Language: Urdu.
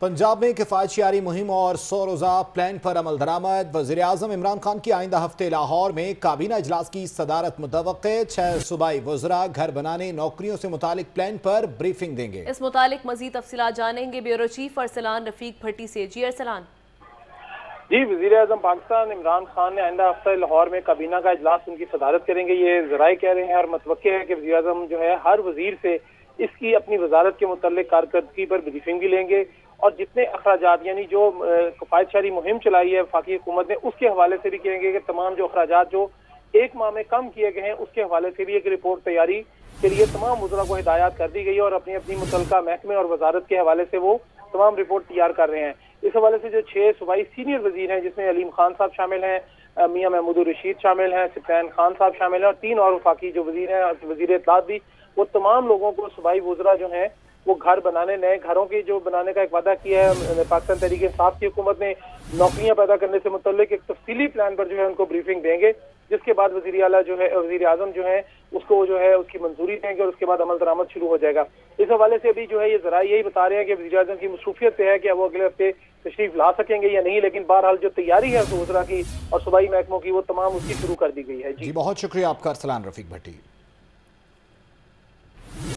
پنجاب میں کفایت شیاری مہم اور سو روزہ پلان پر عمل درامت وزیراعظم عمران خان کی آئندہ ہفتے لاہور میں کابینہ اجلاس کی صدارت متوقع۔ چھ صوبائی وزراء گھر بنانے نوکریوں سے متعلق پلان پر بریفنگ دیں گے۔ اس متعلق مزید تفصیلات جانیں گے بیورو چیف ارسلان رفیق بھٹی سے۔ جی ارسلان۔ جی وزیر اعظم پاکستان عمران خان نے آئندہ ہفتہ لاہور میں کابینہ کا اجلاس ان کی صدارت کریں گے۔ یہ ذرائع کہہ رہے ہیں اور متوقع ہے کہ وزیر اعظم جو ہے ہر وزیر سے اس کی اپنی وزارت کے متعلق کارکردگی پر بریفنگ بھی لیں گے۔ اور جتنے اخراجات یعنی جو کفایت شہری مہم چلائی ہے، فاقی حکومت نے، اس کے حوالے سے بھی کہیں گے کہ تمام جو اخراجات جو ایک ماہ میں کم کیے گئے ہیں، اس کے حوالے سے بھی ایک رپورٹ تیاری کے لیے تمام وزراء کو ہدایات کر دی گئی اور اپنی اپنی متعلقہ محکمے اور وزارت کے حوالے سے وہ تمام رپورٹ تیار کر رہے ہیں۔ اس حوالے سے جو چھ صوبائی سینئر وزیر ہیں، جس میں علیم خان صاحب شامل ہیں میاں محمود الرشید شامل ہیں سپین خان صاحب شامل ہیں اور تین اور وفاقی جو وزیر ہیں، وزیر اطلاعات بھی، وہ تمام لوگوں کو صوبائی وزراء جو ہیں وہ گھر بنانے نئے گھروں کے جو بنانے کا ایک وعدہ کیا ہے پاکستان تحریک انصاف کی حکومت نے نوکریاں پیدا کرنے سے متعلق ایک تفصیلی پلان پر جو ہے ان کو بریفنگ دیں گے جس کے بعد وزیر اعلیٰ جو ہے وزیر اعظم جو ہے اس کو جو ہے اس کی منظوری دیں گے اور اس کے بعد عمل درآمد شروع ہو جائے گا۔ اس حوالے سے ابھی جو ہے یہ ذرائع یہی بتا رہے ہیں کہ وزیر اعظم کی مصروفیت پہ ہے کہ وہ اگلے ہفتے تشریف لا سکیں گے یا نہیں لیکن بہرحال جو تیاری ہے سوزرا کی اور صوبائی محکموں کی وہ تمام اس کی شروع کر دی گئی ہے۔ جی, جی بہت شکریہ آپ کا۔ ارسلان رفیق بھٹی۔